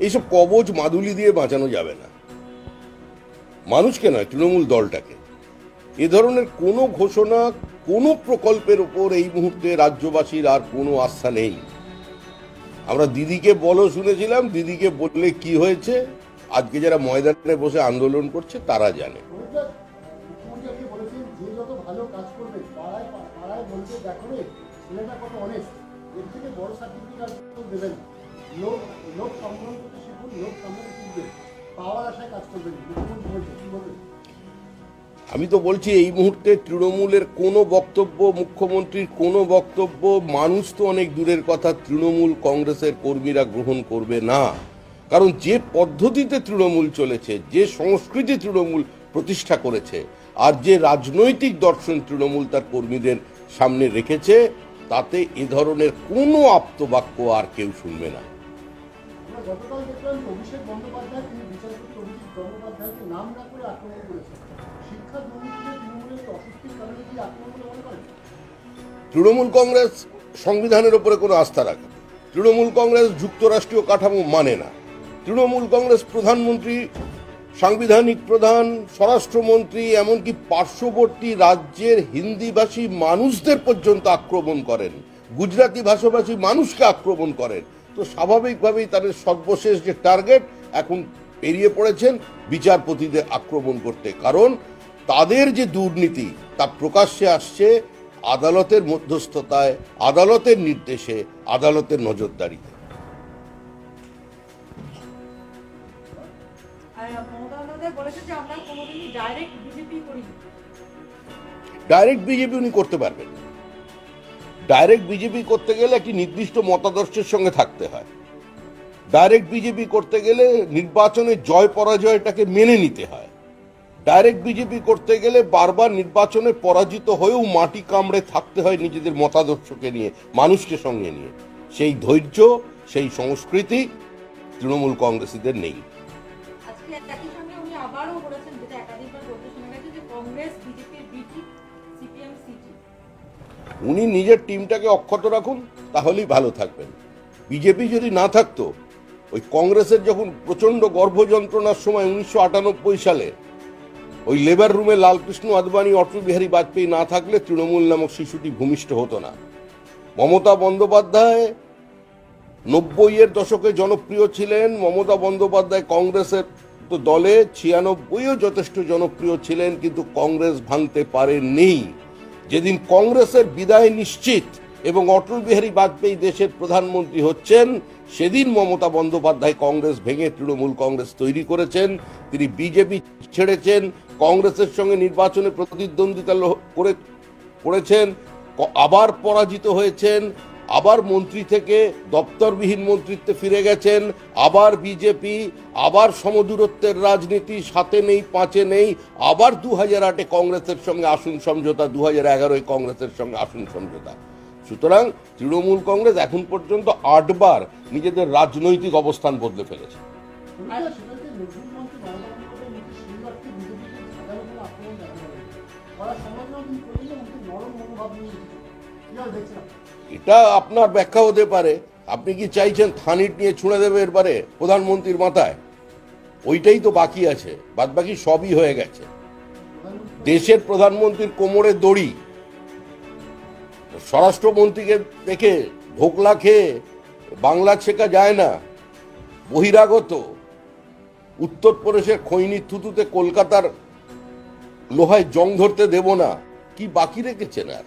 এইসব কবচ মাদুলি দিয়ে বাঁচানো যাবে না। মানুষকে নয়, তৃণমূল দলটাকে। এ ধরনের কোনো ঘোষণা, কোনো প্রকল্পের উপর এই মুহূর্তে রাজ্যবাসীর আর কোনো আস্থা নেই। আমরা দিদিকে বলো শুনেছিলাম, দিদিকে বললে কি হয়েছে? আজকে যারা ময়দানে বসে আন্দোলন করছে, তারা জানে। দেখো ছেলেটা কত এর থেকে বড় সার্টিফিকেট আর কেউ দেবে না। লোক লোক সম্মান শিখুন লোক সম্মান পাওয়ার আশায় কাজ করবেন মুখ্যমন্ত্রী কি বলবেন আমি তো বলছি, এই মুহূর্তে তৃণমূলের কোনো বক্তব্য, মুখ্যমন্ত্রীর কোনো বক্তব্য, মানুষ তো অনেক দূরের কথা, তৃণমূল কংগ্রেসের কর্মীরা গ্রহণ করবে না। কারণ যে পদ্ধতিতে তৃণমূল চলেছে, যে সংস্কৃতি তৃণমূল প্রতিষ্ঠা করেছে, আর যে রাজনৈতিক দর্শন তৃণমূল তার কর্মীদের সামনে রেখেছে, তাতে এ ধরনের কোনো আপ্তবাক্য আর কেউ শুনবে না। গতকাল দেখলাম অভিষেক বন্দ্যোপাধ্যায় তিনি বিচারপতি নাম না করে আক্রমণ করেছেন। শিক্ষা দুর্নীতিতে তৃণমূলের অস্বস্তির কারণে কি আক্রমণ মনে করেন? তৃণমূল কংগ্রেস সংবিধানের উপরে কোনো আস্থা রাখে তৃণমূল কংগ্রেস যুক্তরাষ্ট্রীয় কাঠামো মানে না। তৃণমূল কংগ্রেস প্রধানমন্ত্রী, সাংবিধানিক প্রধান, স্বরাষ্ট্রমন্ত্রী, এমনকি পার্শ্ববর্তী রাজ্যের হিন্দিভাষী মানুষদের পর্যন্ত আক্রমণ করেন। গুজরাটি ভাষাভাষী মানুষকে আক্রমণ করেন। তো স্বাভাবিকভাবেই তাদের সর্বশেষ যে টার্গেট এখন পেরিয়ে পড়েছেন বিচারপতিদের আক্রমণ করতে। কারণ তাদের যে দুর্নীতি তা প্রকাশ্যে আসছে আদালতের মধ্যস্থতায় আদালতের নির্দেশে আদালতের নজরদারিতে। ডাইরেক্ট বিজেপি উনি করতে পারবেন না। ডাইরেক্ট বিজেপি করতে গেলে একটি নির্দিষ্ট মতাদর্শের সঙ্গে থাকতে হয়। ডাইরেক্ট বিজেপি করতে গেলে নির্বাচনে জয় পরাজয়টাকে মেনে নিতে হয়। ডাইরেক্ট বিজেপি করতে গেলে বারবার নির্বাচনে পরাজিত হয়েও মাটি কামড়ে থাকতে হয় নিজেদের মতাদর্শকে নিয়ে, মানুষকে সঙ্গে নিয়ে। সেই ধৈর্য, সেই সংস্কৃতি তৃণমূল কংগ্রেসীদের নেই। আজকে একই সঙ্গে উনি আবারও বলেছেন, যেটা একাধিকবার বলতে শোনা গেছে, যে কংগ্রেস সিটি উনি নিজের টিমটাকে অক্ষত রাখুন, তাহলেই ভালো থাকবেন। বিজেপি যদি না থাকতো, ওই কংগ্রেসের যখন প্রচণ্ড গর্ভযন্ত্রণার সময় উনিশশো আটানব্বই সালে ওই লেবার রুমে লালকৃষ্ণ আদবানি, অটল বিহারী বাজপেয়ী না থাকলে তৃণমূল নামক শিশুটি ভূমিষ্ঠ হতো না। মমতা বন্দ্যোপাধ্যায় নব্বইয়ের দশকে জনপ্রিয় ছিলেন, মমতা বন্দ্যোপাধ্যায় কংগ্রেসের তো দলে ছিয়ানব্বইও যথেষ্ট জনপ্রিয় ছিলেন, কিন্তু কংগ্রেস ভাঙতে পারেননি। যেদিন কংগ্রেসের বিদায় নিশ্চিত এবং অটল বিহারী বাজপেয়ী দেশের প্রধানমন্ত্রী হচ্ছেন, সেদিন মমতা বন্দ্যোপাধ্যায় কংগ্রেস ভেঙে তৃণমূল কংগ্রেস তৈরি করেছেন, তিনি বিজেপি ছেড়েছেন, কংগ্রেসের সঙ্গে নির্বাচনে প্রতিদ্বন্দ্বিতা করে করেছেন আবার পরাজিত হয়েছেন আবার মন্ত্রী থেকে দপ্তরবিহীন মন্ত্রিত্বে ফিরে গেছেন, আবার বিজেপি, আবার সমদূরত্বের রাজনীতি সাথে নেই, পাঁচে নেই, আবার দু হাজার আটে কংগ্রেসের সঙ্গে আসন সমঝোতা দু হাজার এগারোয় কংগ্রেসের সঙ্গে আসন সমঝোতা। সুতরাং তৃণমূল কংগ্রেস এখন পর্যন্ত আটবার নিজেদের রাজনৈতিক অবস্থান বদলে ফেলেছে। নরম মনোভাব নিয়ে এটা আপনার ব্যাখ্যা হতে পারে। আপনি কি চাইছেন থানিট নিয়ে ছুঁড়ে দেবে এরবারে প্রধানমন্ত্রীর মাথায়? ওইটাই তো বাকি আছে বাদ বাকি সবই হয়ে গেছে। দেশের প্রধানমন্ত্রীর কোমরে দড়ি। স্বরাষ্ট্রমন্ত্রীকে দেখে ধোকলা খেয়ে বাংলা শেখা যায় না। বহিরাগত, উত্তরপ্রদেশের খৈনি থুতুতে কলকাতার লোহায় জং ধরতে দেব না। কি বাকি রেখেছেন আর?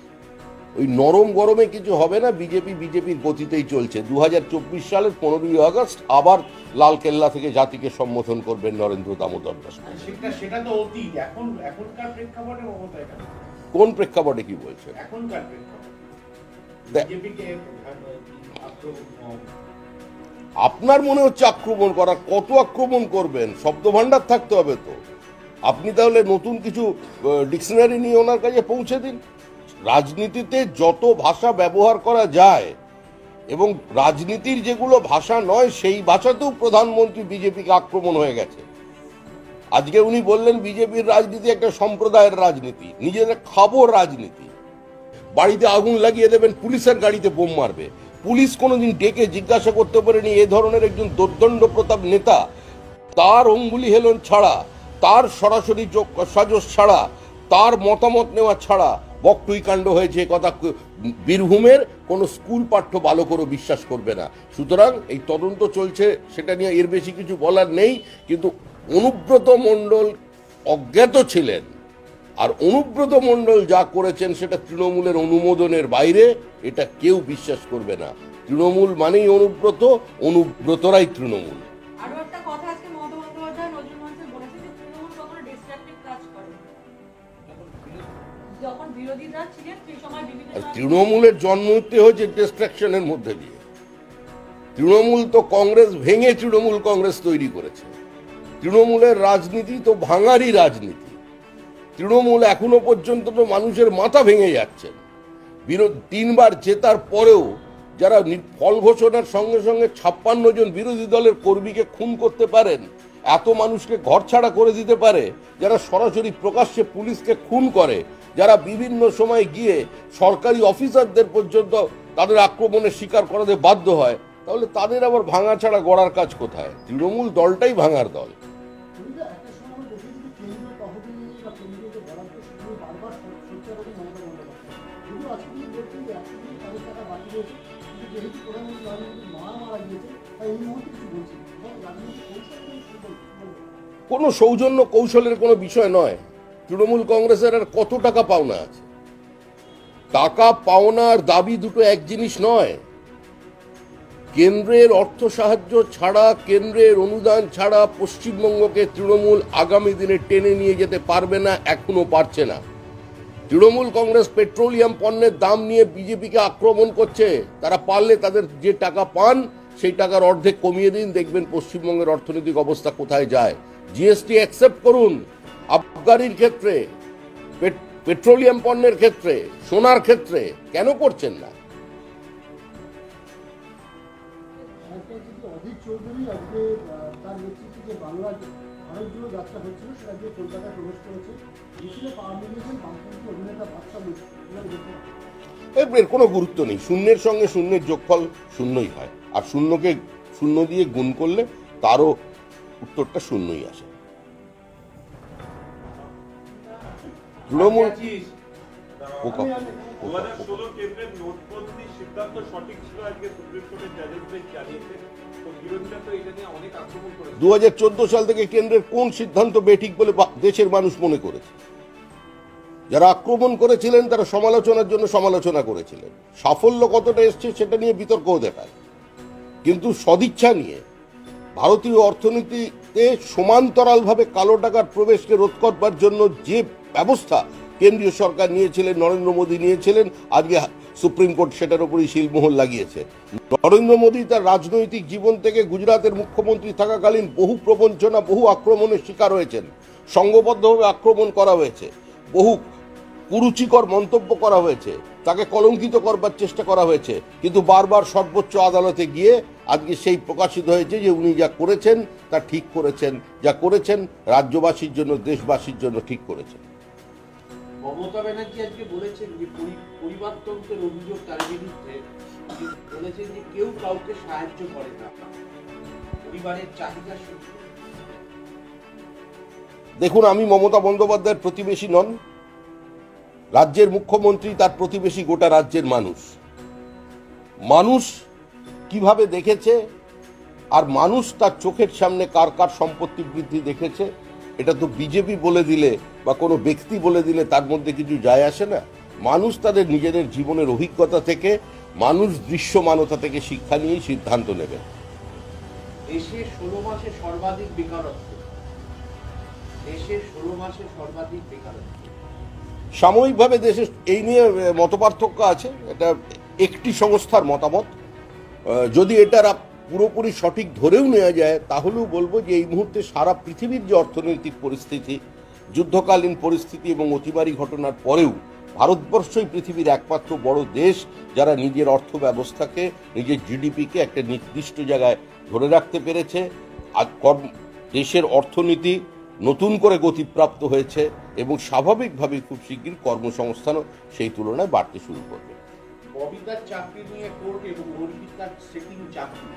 ওই নরম গরমে কিছু হবে না বিজেপি বিজেপির গতিতেই চলছে। দু হাজার চব্বিশ সালের পনেরোই আগস্ট আবার লাল কেল্লা থেকে জাতিকে সম্বোধন করবেন নরেন্দ্র দামোদর দাস। না। কোন? প্রেক্ষাপটে কি আক্রমণ আপনার মনে হচ্ছে আক্রমণ করা কত আক্রমণ করবেন? শব্দ ভান্ডার থাকতে হবে তো। আপনি তাহলে নতুন কিছু ডিকশনারি নিয়ে ওনার কাছে পৌঁছে দিন। রাজনীতিতে যত ভাষা ব্যবহার করা যায় এবং রাজনীতির যেগুলো ভাষা নয়, সেই ভাষাতেও প্রধানমন্ত্রী বিজেপিকে আক্রমণ হয়ে গেছে। আজকে উনি বললেন, বিজেপির রাজনীতি একটা সম্প্রদায়ের রাজনীতি, নিজেদের খাব রাজনীতি। বাড়িতে আগুন লাগিয়ে দেবেন, পুলিশের গাড়িতে বোম মারবে। পুলিশ কোনোদিন ডেকে জিজ্ঞাসা করতে পারেনি, এ ধরনের একজন দুর্দণ্ড প্রতাপ নেতা, তার অঙ্গুলি হেলন ছাড়া, তার সরাসরি সাজস ছাড়া, তার মতামত নেওয়া ছাড়া বকটুই কাণ্ড হয়েছে কথা বীরভূমের কোনো স্কুল পাঠ্য ভালো করে বিশ্বাস করবে না। সুতরাং এই তদন্ত চলছে, সেটা নিয়ে এর বেশি কিছু বলার নেই, কিন্তু অনুব্রত মণ্ডল অজ্ঞাত ছিলেন। আর অনুব্রত মণ্ডল যা করেছেন, সেটা তৃণমূলের অনুমোদনের বাইরে, এটা কেউ বিশ্বাস করবে না। তৃণমূল মানেই অনুব্রত, অনুব্রতরাই তৃণমূল। তৃণমূলের জন্মতে হয়েছে ডিস্ট্রাকশনের মধ্যে দিয়ে। তৃণমূল তো কংগ্রেস ভেঙে তৃণমূল কংগ্রেস তৈরি করেছে। তৃণমূলের রাজনীতি তো ভাঙারই রাজনীতি। তৃণমূল এখনও পর্যন্ত তো মানুষের মাথা ভেঙে বিরোধ তিনবার জেতার পরেও যারা ফল ঘোষণার সঙ্গে সঙ্গে ছাপ্পান্ন জন বিরোধী দলের কর্মীকে খুন করতে পারেন এত মানুষকে ঘরছাড়া করে দিতে পারে যারা সরাসরি প্রকাশ্যে পুলিশকে খুন করে যারা বিভিন্ন সময় গিয়ে সরকারি অফিসারদের পর্যন্ত তাদের আক্রমণের শিকার করাতে বাধ্য হয় তাহলে তাদের আবার ভাঙা ছাড়া গড়ার কাজ কোথায়? তৃণমূল দলটাই ভাঙার দল। কোনো সৌজন্য কৌশলের কোনো বিষয় নয়। তৃণমূল কংগ্রেসের আর কত টাকা পাওনা আছে? টাকা পাওনার দাবি দুটো এক জিনিস নয়। কেন্দ্রের অর্থ সাহায্য ছাড়া, কেন্দ্রের অনুদান ছাড়া পশ্চিমবঙ্গকে তৃণমূল আগামী দিনে টেনে নিয়ে যেতে পারবে না, এখনও পারছে না। তৃণমূল কংগ্রেস পেট্রোলিয়াম পণ্যের দাম নিয়ে বিজেপিকে আক্রমণ করছে। তারা পারলে তাদের যে টাকা পান, সেই টাকার অর্ধেক কমিয়ে দিন, দেখবেন পশ্চিমবঙ্গের অর্থনৈতিক অবস্থা কোথায় যায়। জিএসটি অ্যাকসেপ্ট করুন। আবগারির ক্ষেত্রে পেট্রোলিয়াম পণ্যের ক্ষেত্রে সোনার ক্ষেত্রে কেন করছেন না? এর কোনো গুরুত্ব নেই। শূন্যের সঙ্গে শূন্যের যোগফল শূন্যই হয়। আর শূন্যকে শূন্য দিয়ে গুণ করলে তারও উত্তরটা শূন্যই আসে। আক্রমণ করেছে। দু হাজার চোদ্দ সাল থেকে কেন্দ্রের কোন সিদ্ধান্ত বেঠিক বলে দেশের মানুষ মনে করেছে? যারা আক্রমণ করেছিলেন তারা সমালোচনার জন্য সমালোচনা করেছিলেন। সাফল্য কতটা এসছে সেটা নিয়ে বিতর্কও দেখায়। কিন্তু সদিচ্ছা নিয়ে ভারতীয় অর্থনীতিতে সমান্তরালভাবে কালো টাকার প্রবেশকে রোধ করবার জন্য যে ব্যবস্থা কেন্দ্রীয় সরকার নিয়েছিলেন, নরেন্দ্র মোদী নিয়েছিলেন, আজকে সুপ্রিম কোর্ট সেটার উপরই শিলমোহর লাগিয়েছে। নরেন্দ্র মোদী তার রাজনৈতিক জীবন থেকে গুজরাতের মুখ্যমন্ত্রী থাকাকালীন বহু প্রবঞ্চনা, বহু আক্রমণের শিকার হয়েছেন। সংঘবদ্ধভাবে আক্রমণ করা হয়েছে। বহু কুরুচিকর মন্তব্য করা হয়েছে। তাকে কলঙ্কিত করবার চেষ্টা করা হয়েছে। কিন্তু বারবার সর্বোচ্চ আদালতে গিয়ে আজকে সেই প্রকাশিত হয়েছে যে উনি যা করেছেন, তা ঠিক করেছেন। যা করেছেন, রাজ্যবাসীর জন্য, দেশবাসীর জন্য ঠিক করেছেন। মমতা ব্যানার্জি আজকে বলেছেন যে পরি- পরিবারতন্ত্রের অভিযোগ তার বিরুদ্ধে। বলেছেন যে কেউ কাউকে সাহায্য করে না। পরিবারের চাহিদা দেখুন, আমি মমতা বন্দ্যোপাধ্যায়ের প্রতিবেশী নন। রাজ্যের মুখ্যমন্ত্রী তার প্রতিবেশী গোটা রাজ্যের মানুষ। মানুষ কীভাবে দেখেছে? আর মানুষ তার চোখের সামনে কার কার সম্পত্তি বৃদ্ধি দেখেছে? এটা তো বিজেপি বলে দিলে বা কোনো ব্যক্তি বলে দিলে তার মধ্যে কিছু যায় আসে না। মানুষ তাদের নিজেদের জীবনের অভিজ্ঞতা থেকে মানুষ দৃশ্যমানতা থেকে শিক্ষা নিয়েই সিদ্ধান্ত নেবে। দেশে ষোলো মাসে সর্বাধিক বেকারত্ব। দেশে ষোলো মাসে সর্বাধিক বেকারত্ব। সাময়িকভাবে দেশে এই নিয়ে মতপার্থক্য আছে। এটা একটি সংস্থার মতামত। যদি এটার পুরোপুরি সঠিক ধরেও নেওয়া যায়, তাহলেও বলব যে এই মুহূর্তে সারা পৃথিবীর যে অর্থনৈতিক পরিস্থিতি, যুদ্ধকালীন পরিস্থিতি এবং অতিমারি ঘটনার পরেও ভারতবর্ষই পৃথিবীর একমাত্র বড় দেশ যারা নিজের অর্থ ব্যবস্থাকে নিজের জিডিপিকে একটা নির্দিষ্ট জায়গায় ধরে রাখতে পেরেছে। আর দেশের অর্থনীতি নতুন করে গতিপ্রাপ্ত হয়েছে এবং স্বাভাবিকভাবেই খুব শিগগির কর্মসংস্থানও সেই তুলনায় বাড়তে শুরু করবে। ববিতার চাকরি নিয়ে কোর্ট এবং অর্পিতার সেটিং চাকরি।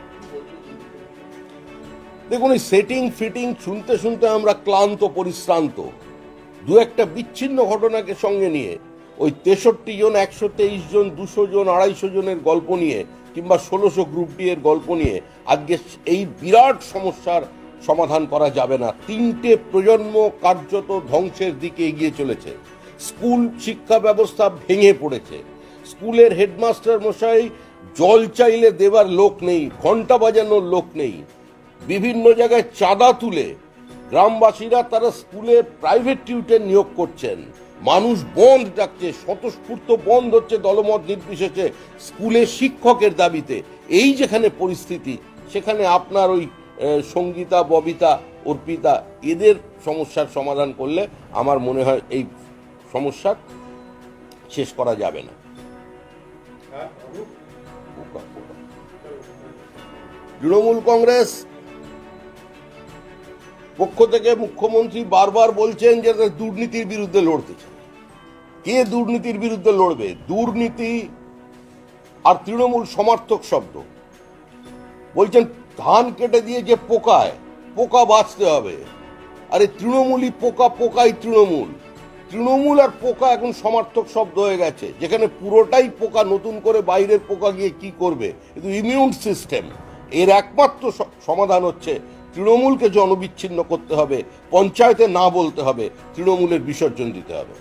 দেখুন, এই সেটিং ফিটিং শুনতে শুনতে আমরা ক্লান্ত, পরিশ্রান্ত। দু একটা বিচ্ছিন্ন ঘটনাকে সঙ্গে নিয়ে, ওই তেষট্টি জন, একশো তেইশ জন, দুশো জন, আড়াইশো জনের গল্প নিয়ে, কিংবা ষোলোশো গ্রুপ ডি এর গল্প নিয়ে, আজকে এই বিরাট সমস্যার সমাধান করা যাবে না। তিনটে প্রজন্ম কার্যত ধ্বংসের দিকে এগিয়ে চলেছে। স্কুল, শিক্ষা ব্যবস্থা ভেঙে পড়েছে। স্কুলের হেডমাস্টার মশাই, জল চাইলে দেবার লোক নেই ঘণ্টা বাজানোর লোক নেই। বিভিন্ন জায়গায় চাঁদা তুলে গ্রামবাসীরা তারা স্কুলে প্রাইভেট টিউটর নিয়োগ করছেন। মানুষ বন্ধ ডাকছে, স্বতঃস্ফূর্ত বন্ধ হচ্ছে দলমত নির্বিশেষে স্কুলে শিক্ষকের দাবিতে। এই যেখানে পরিস্থিতি, সেখানে আপনার ওই সঙ্গীতা, ববিতা, অর্পিতা, এদের সমস্যার সমাধান করলে আমার মনে হয় এই সমস্যার শেষ করা যাবে না। তৃণমূল কংগ্রেস পক্ষ থেকে মুখ্যমন্ত্রী বারবার বলছেন যে দুর্নীতির বিরুদ্ধে লড়তে কে দুর্নীতির বিরুদ্ধে লড়বে? দুর্নীতি আর তৃণমূল সমর্থক শব্দ। বলছেন, ধান কেটে দিয়ে যে পোকায়, পোকা বাঁচতে হবে। আরে তৃণমূলই পোকা, পোকাই তৃণমূল। তৃণমূল আর পোকা এখন সমার্থক শব্দ হয়ে গেছে। যেখানে পুরোটাই পোকা, নতুন করে বাইরের পোকা গিয়ে কি করবে? কিন্তু ইমিউন সিস্টেম এর একমাত্র সমাধান হচ্ছে তৃণমূলকে জনবিচ্ছিন্ন করতে হবে, পঞ্চায়েতে না বলতে হবে, তৃণমূলের বিসর্জন দিতে হবে।